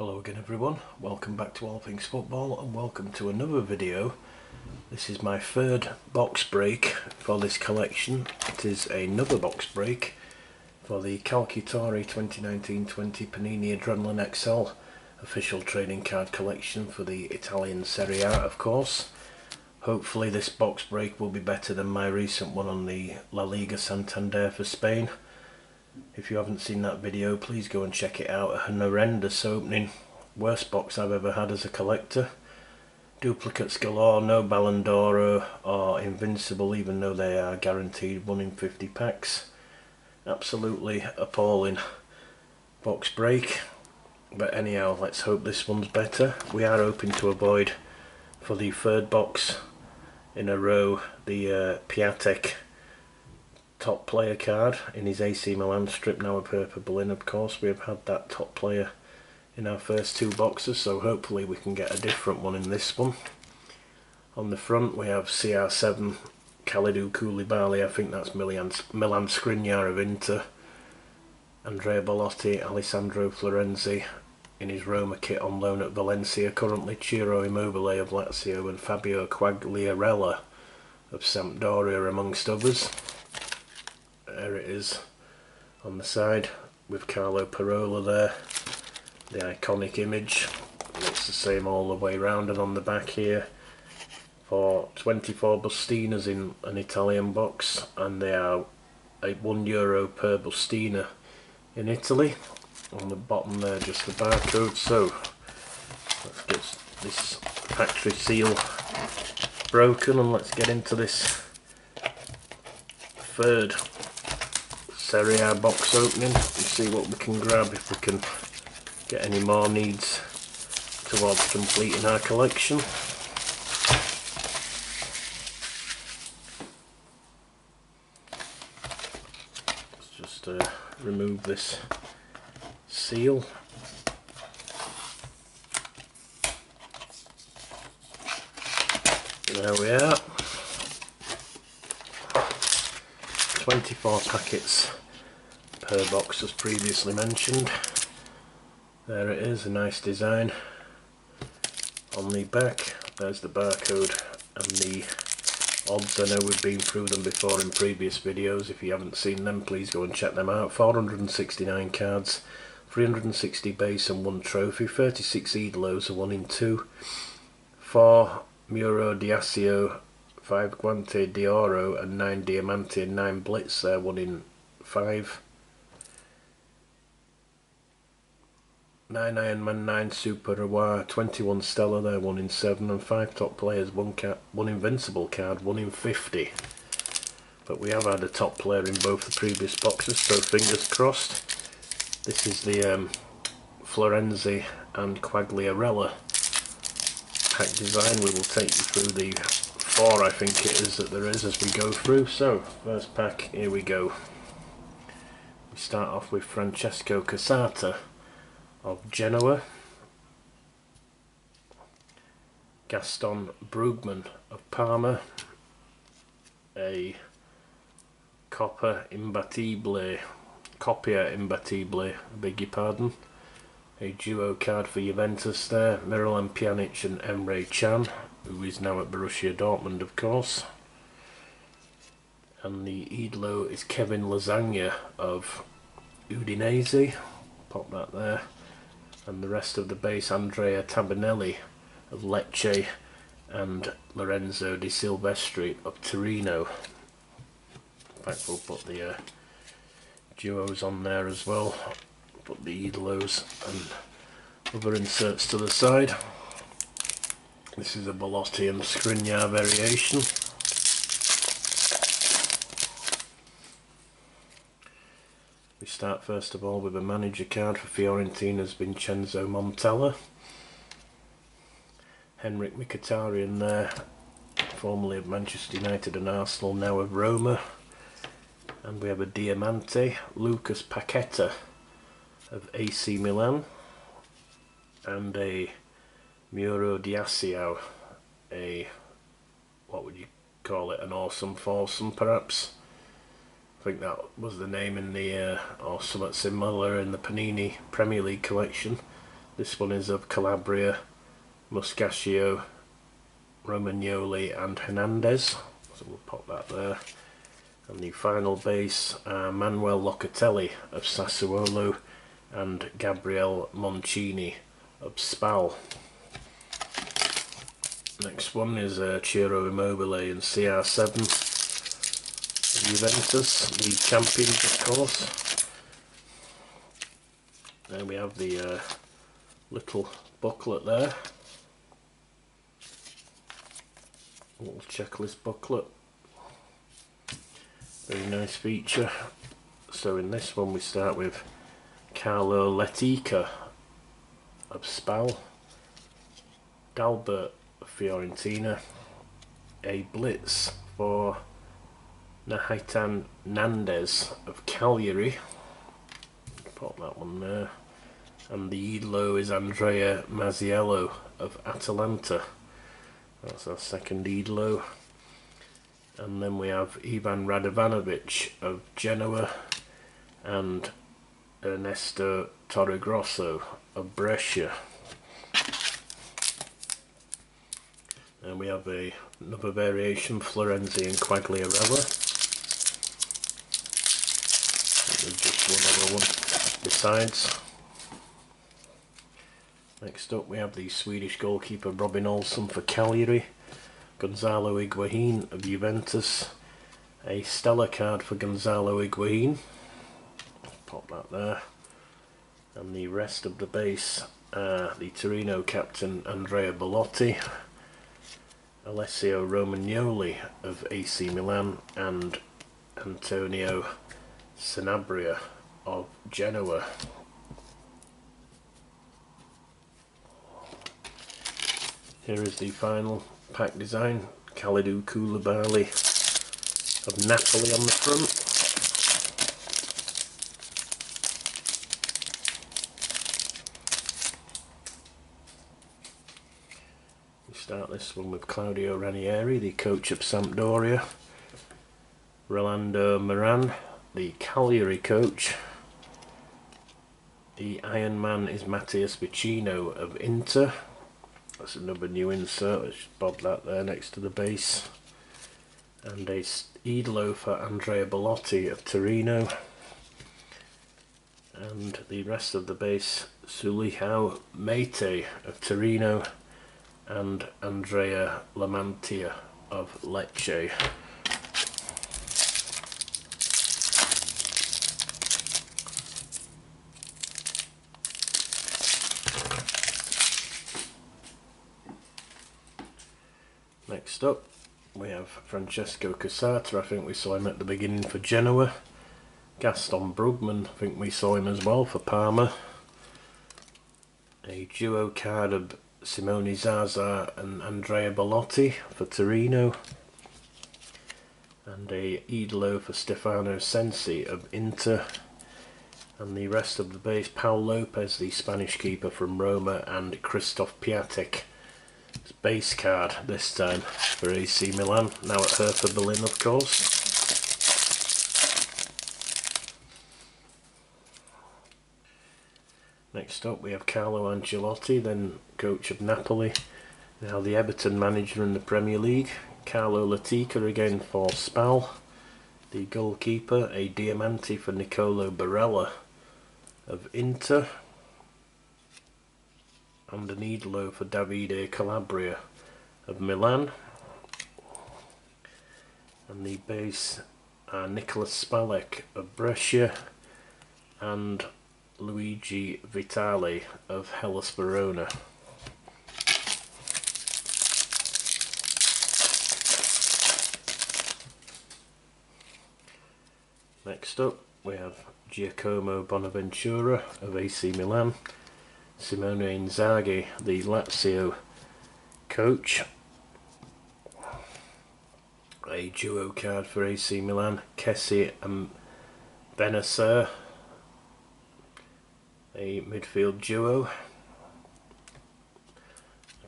Hello again everyone, welcome back to All Things Football and welcome to another video. This is my third box break for this collection. It is another box break for the Calciatori 2019-20 Panini Adrenalyn XL official trading card collection for the Italian Serie A of course. Hopefully this box break will be better than my recent one on the La Liga Santander for Spain. If you haven't seen that video, please go and check it out. An horrendous opening. Worst box I've ever had as a collector. Duplicates galore, no Ballon d'Oro or Invincible, even though they are guaranteed 1 in 50 packs. Absolutely appalling box break. But anyhow, let's hope this one's better. We are hoping to avoid, for the third box in a row, the uh, Piatek top player card in his AC Milan strip now a purple Berlin of course we have had that top player in our first two boxes so hopefully we can get a different one in this one. On the front we have CR7 Kalidou Koulibaly. I think that's Milan, Milan Skriniar of Inter. Andrea Belotti, Alessandro Florenzi in his Roma kit on loan at Valencia. Currently Ciro Immobile of Lazio and Fabio Quagliarella of Sampdoria amongst others there it is on the side with Carlo Parola there. The iconic image. It's the same all the way around and on the back here. For 24 bustinas in an Italian box and they are a 1 euro per bustina in Italy. On the bottom there just the barcode. So let's get this factory seal broken and let's get into this third Serie A box opening and see what we can grab if we can get any more needs towards completing our collection. Let's just uh, remove this seal. There we are. 24 packets per box as previously mentioned. There it is, a nice design. On the back there's the barcode and the odds. I know we've been through them before in previous videos. If you haven't seen them please go and check them out. 469 cards, 360 base and 1 trophy, 36 Idlos, a 1 in 2, 4 Muro d'Acciaio 5 Guanto d'Oro and 9 Diamante and 9 Blitz there, 1 in 5. 9 Iron Ironman, 9 Super Roi, 21 Stella there, 1 in 7 and 5 top players, 1, ca 1 Invincible card, 1 in 50. But we have had a top player in both the previous boxes so fingers crossed. This is the um, Florenzi and Quagliarella pack design. We will take you through the four I think it is that there is as we go through. So, first pack, here we go. We start off with Francesco Cassata of Genoa. Gaston Brugman of Parma. A Copper Imbattibile, Coppia Imbattibile, I beg your pardon. A duo card for Juventus there, Miralem Pjanic and Emre Can who is now at Borussia Dortmund of course and the Idlo is Kevin Lasagna of Udinese pop that there and the rest of the base Andrea Tabanelli of Lecce and Lorenzo De Silvestri of Torino. In fact we'll put the uh, duos on there as well. Put the Idlos and other inserts to the side. This is a Belotti and Skriniar variation. We start first of all with a manager card for Fiorentina's Vincenzo Montella. Henrik Mkhitaryan there, formerly of Manchester United and Arsenal, now of Roma. And we have a Diamante, Lucas Paqueta of AC Milan. And a Muro d'Acciaio, a, what would you call it, an awesome foursome perhaps? I think that was the name in the, uh, or somewhat similar in the Panini Premier League collection. This one is of Calabria, Musacchio, Romagnoli and Hernandez. So we'll pop that there. And the final base, uh, Manuel Locatelli of Sassuolo and Gabriel Moncini of Spal. Next one is uh, Ciro Immobile in CR7. Juventus, the champions of course. Then we have the uh, little booklet there. little checklist booklet. Very nice feature. So in this one we start with Karlo Letica of Spal, Dalbert of Fiorentina, a Blitz for Nahitan Nandez of Cagliari, pop that one there, and the Idlo is Andrea Masiello of Atalanta. That's our second Idlo. And then we have Ivan Radovanovic of Genoa and Ernesto Torregrossa of Brescia. And we have a, another variation, Florenzi and Quagliarella. There's just one other one besides. Next up we have the Swedish goalkeeper Robin Olsen for Cagliari, Gonzalo Higuain of Juventus, a stellar card for Gonzalo Higuain, pop that there, and the rest of the base uh, the Torino captain Andrea Belotti, Alessio Romagnoli of AC Milan and Antonio Sanabria of Genoa. Here is the final pack design. Kalidou Koulibaly of Napoli on the front. We start this one with Claudio Ranieri, the coach of Sampdoria. Rolando Maran, the Cagliari coach. The Iron Man is Matías Vecino of Inter. That's another new insert, let's bob that there next to the base. And a Idlo for Andrea Belotti of Torino. And the rest of the base, Soualiho Meïté of Torino and Andrea La Mantia of Lecce. Next up, we have Francesco Cassata. I think we saw him at the beginning for Genoa. Gaston Brugman, I think we saw him as well for Parma. A duo card of Simone Zaza and Andrea Belotti for Torino. And a Idlo for Stefano Sensi of Inter. And the rest of the base, Paul Lopez, the Spanish keeper from Roma, and Christoph Piatek it's base card this time for AC Milan, now at Hertha Berlin of course. Next up we have Carlo Ancelotti, then coach of Napoli, now the Everton manager in the Premier League. Karlo Letica again for Spal, the goalkeeper, a Diamante for Nicolo Barella of Inter and an Idlo for Davide Calabria of Milan. And the base are Nicholas Spalek of Brescia and Luigi Vitali of Hellas Verona. Next up we have Giacomo Bonaventura of AC Milan Simone Inzaghi, the Lazio coach. A duo card for AC Milan, Kessie and Bennacer. A midfield duo.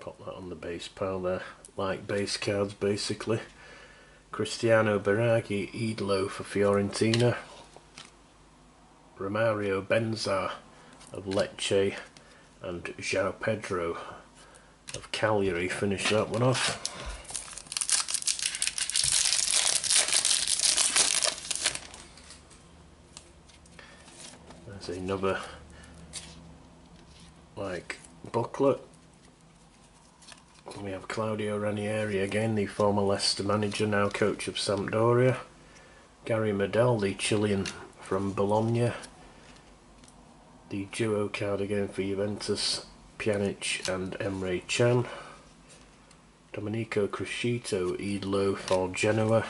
Pop that on the base pile there, like base cards basically. Cristiano Biraghi, Idlo for Fiorentina. Romario Benzar of Lecce and João Pedro of Cagliari finish that one off. There's another like booklet. We have Claudio Ranieri again, the former Leicester manager, now coach of Sampdoria. Gary Medel, the Chilean from Bologna. The duo card again for Juventus, Pjanic and Emre Can. Domenico Criscito, Idlo for Genoa.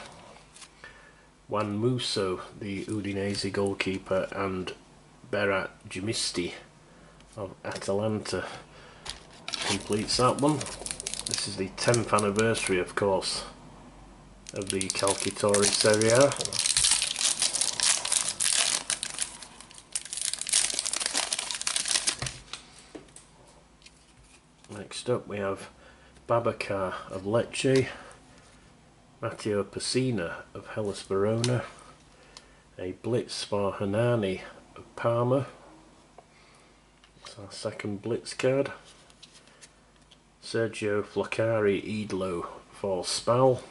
Juan Musso, the Udinese goalkeeper, and Berat Djimsiti of Atalanta completes that one. This is the 10th anniversary, of course, of the Calciatori Serie A. Next up we have Babacar of Lecce, Matteo Pessina of Hellas Verona, a Blitz for Hernani of Parma, that's our second Blitz card, Sergio Floccari Idlo for Spal,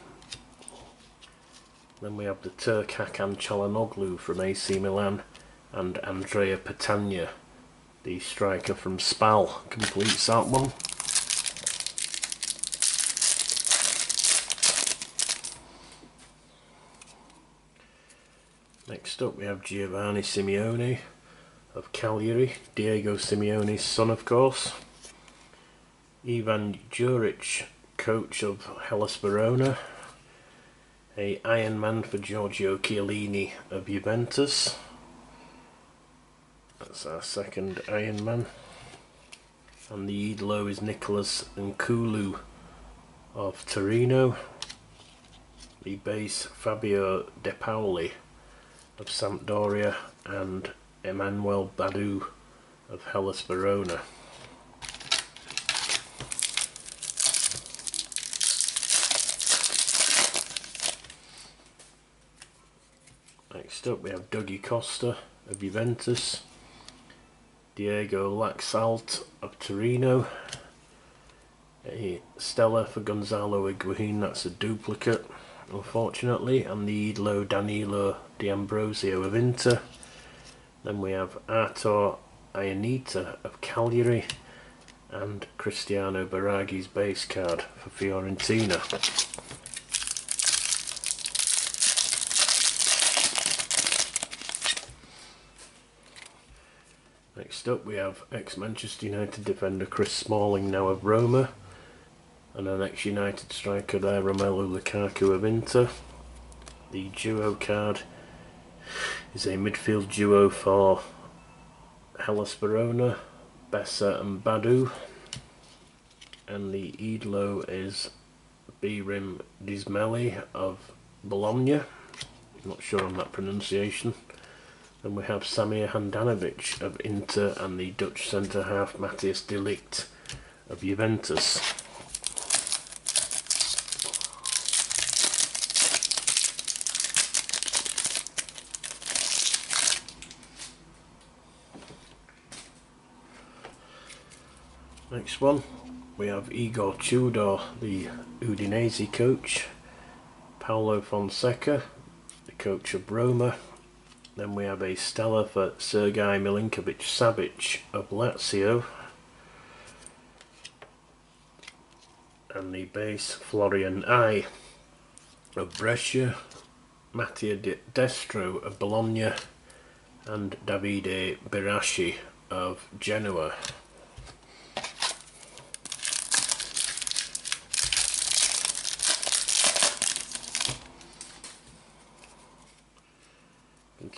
then we have the Turk Hakan from AC Milan and Andrea Petagna, the striker from Spal, completes that one. Next up we have Giovanni Simeone of Cagliari, Diego Simeone's son of course. Ivan Juric, coach of Hellas Verona. A Iron Man for Giorgio Chiellini of Juventus. That's our second Iron Man. And the Idlo is Nicholas Nkoulou of Torino. The base Fabio De Paoli of Sampdoria and Emmanuel Badu of Hellas Verona. Next up we have Dougie Costa of Juventus, Diego Laxalt of Torino, a Stella for Gonzalo Higuain, that's a duplicate unfortunately, and the Idlo Danilo D'Ambrosio of Inter. Then we have Artur Ionita of Cagliari and Cristiano Biraghi's base card for Fiorentina. Next up we have ex-Manchester United defender Chris Smalling now of Roma and an ex-United striker there, Romelu Lukaku of Inter. The duo card is a midfield duo for Hellas Verona, Bessa and Badu. And the Idlo is Blerim Dzemaili of Bologna. Not sure on that pronunciation. And we have Samir Handanovic of Inter and the Dutch centre half Matthias de Ligt of Juventus. Next one, we have Igor Tudor, the Udinese coach, Paulo Fonseca, the coach of Roma. Then we have a Stella for Sergei Milinkovic Savic of Lazio. And the base Florian Aye of Brescia, Mattia Destro of Bologna, and Davide Biraschi of Genoa.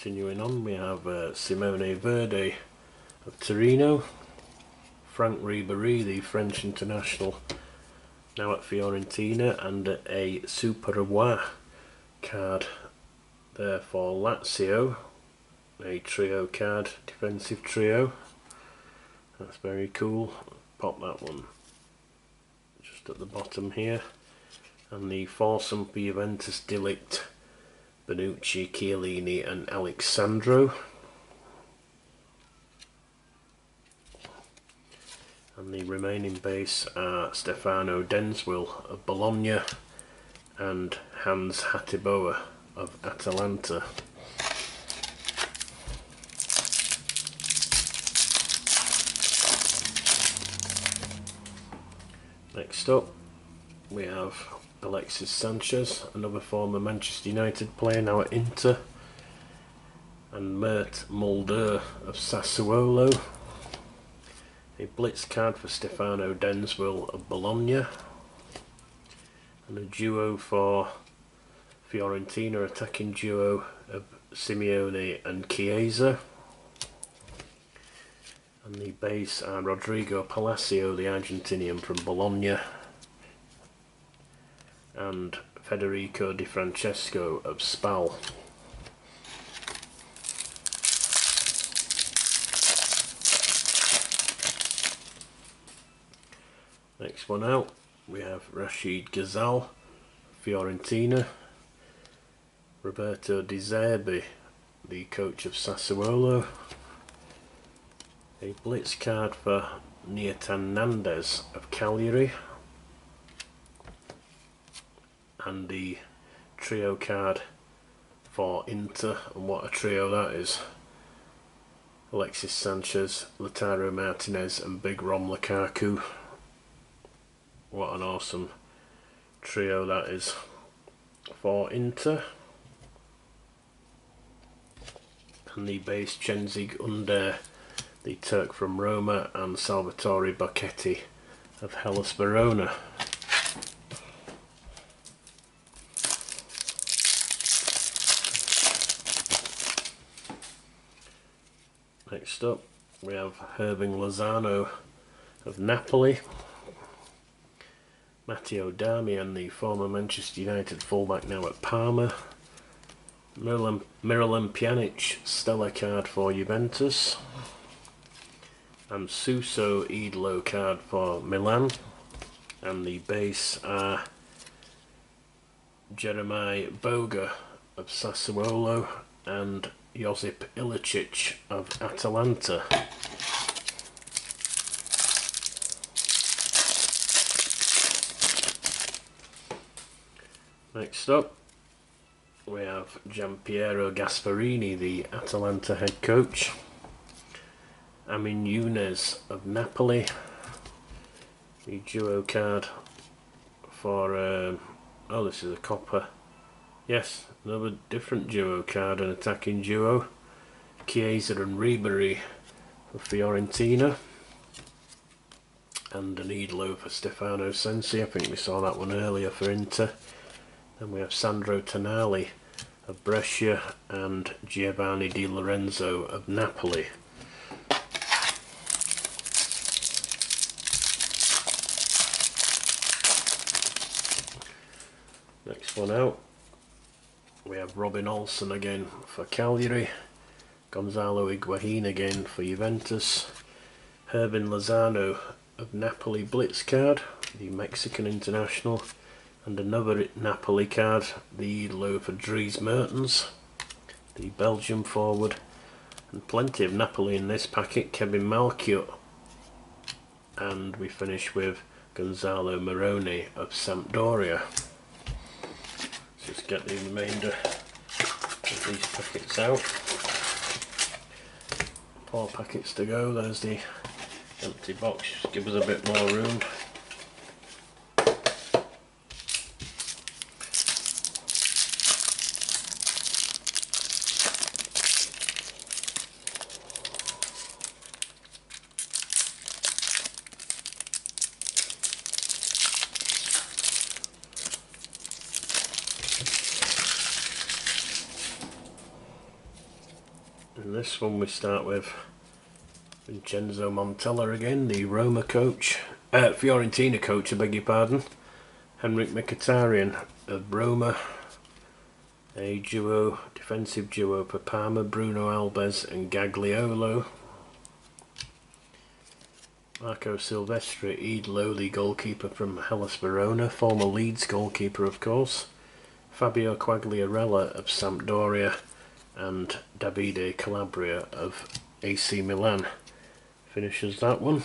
Continuing on, we have uh, Simone Verdi of Torino, Franck Ribéry, the French international, now at Fiorentina, and a Super Eroi card there for Lazio, a trio card, defensive trio. That's very cool. Pop that one just at the bottom here. And the foursome for Juventus de Ligt Bonucci, Chiellini and Alex Sandro. and the remaining base are Stefano Denswil of Bologna and Hans Hateboer of Atalanta. Next up we have Alexis Sanchez, another former Manchester United player now at Inter. And Mert Müldür of Sassuolo. A blitz card for Stefano Denswil of Bologna. And a duo for Fiorentina attacking duo of Simeone and Chiesa. And the base are Rodrigo Palacio the Argentinian from Bologna and Federico Di Francesco of Spal. Next one out, we have Rachid Ghezzal, Fiorentina, Roberto De Zerbi, the coach of Sassuolo, a blitz card for Nahitan Nandez of Cagliari, and the trio card for Inter, and what a trio that is. Alexis Sanchez, Lautaro Martinez and Big Rom Lukaku. What an awesome trio that is for Inter. And the base Cengiz Under the Turk from Roma and Salvatore Bocchetti of Hellas Verona Next up we have Hirving Lozano of Napoli Matteo Darmian, the former Manchester United fullback now at Parma. Miralem, Miralem Pjanic, stellar card for Juventus. And Suso Eidlo card for Milan. And the base are Jeremiah Boga of Sassuolo and Josip Ilicic of Atalanta. Next up, we have Giampiero Gasperini, the Atalanta head coach. Amin Younes of Napoli. The duo card for, um, oh this is a copper. Yes, another different duo card, an attacking duo. Chiesa and Ribery for Fiorentina. And an Eidlo for Stefano Sensi, I think we saw that one earlier for Inter. Then we have Sandro Tonali of Brescia and Giovanni Di Lorenzo of Napoli. Next one out, we have Robin Olsen again for Cagliari, Gonzalo Higuain again for Juventus, Hirving Lozano of Napoli Blitz card, the Mexican international, and another Napoli card, the low for Dries Mertens, the Belgian forward, and plenty of Napoli in this packet, Kevin Malcuit, and we finish with Gonzalo Maroni of Sampdoria. Get the remainder of these packets out. Four packets to go, there's the empty box, just give us a bit more room. In one we start with Vincenzo Montella again, the Roma coach, uh, Fiorentina coach, I beg your pardon. Henrik Mkhitaryan of Roma, a duo, defensive duo for Parma, Bruno Alves and Gagliolo. Marco Silvestri, Eidlo, the goalkeeper from Hellas Verona, former Leeds goalkeeper of course. Fabio Quagliarella of Sampdoria and Davide Calabria of AC Milan finishes that one.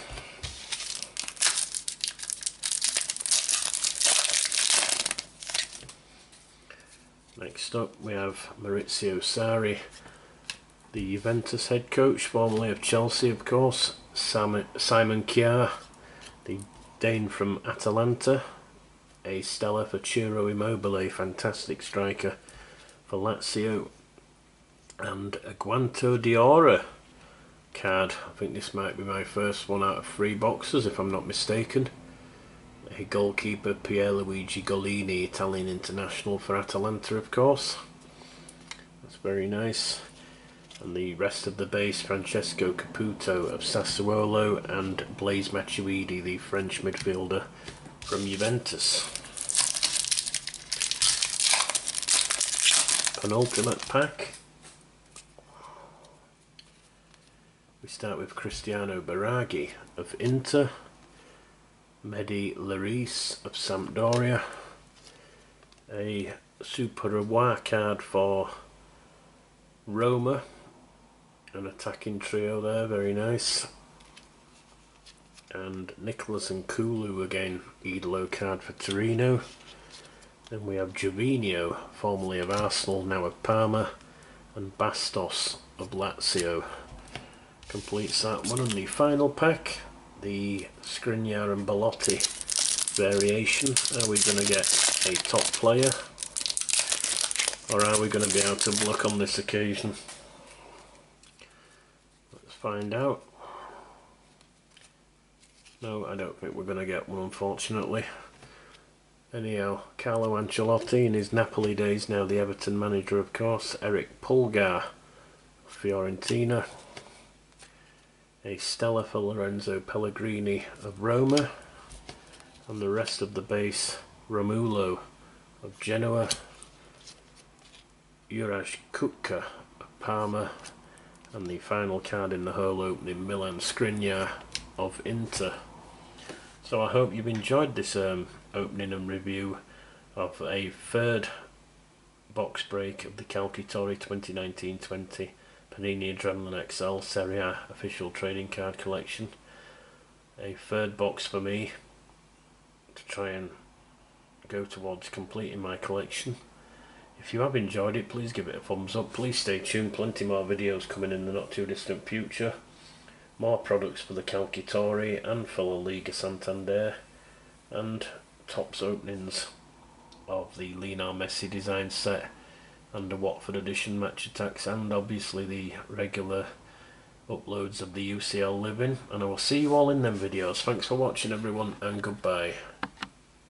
Next up we have Maurizio Sarri, the Juventus head coach, formerly of Chelsea of course, Simon, Simon Kjær, the Dane from Atalanta, a stellar for Ciro Immobile, fantastic striker for Lazio, and a Guanto d'Oro card. I think this might be my first one out of three boxes if I'm not mistaken. A goalkeeper Pierluigi Gollini, Italian international for Atalanta of course. That's very nice and the rest of the base Francesco Caputo of Sassuolo and Blaise Matuidi the French midfielder from Juventus. Penultimate pack. We start with Cristiano Biraghi of Inter, Mehdi Léris of Sampdoria, a Super Eroi card for Roma an attacking trio there, very nice. And Nicholas Nkoulou again, Idolo card for Torino. Then we have Gervinho, formerly of Arsenal, now of Parma. And Bastos of Lazio. Completes that one. And the final pack, the Skriniar and Belotti variation. Are we going to get a top player? Or are we going to be out of luck on this occasion? Let's find out. No, I don't think we're going to get one, unfortunately. Anyhow, Carlo Ancelotti in his Napoli days, now the Everton manager, of course. Erick Pulgar, Fiorentina. A Stella for Lorenzo Pellegrini of Roma. And the rest of the base, Romulo of Genoa. Juraj Kucka of Parma and the final card in the whole opening, Milan Skriniar of Inter. So I hope you've enjoyed this um, opening and review of a third box break of the Calciatori 2019-20 Panini Adrenalyn XL Serie A official trading card collection. A third box for me to try and go towards completing my collection. If you have enjoyed it, please give it a thumbs up. Please stay tuned. Plenty more videos coming in the not too distant future. More products for the Calciatori and for La Liga Santander. And Topps openings of the Lionel Messi design set and Watford edition Match Attax and obviously the regular uploads of the UCL living and I will see you all in them videos. Thanks for watching everyone and goodbye.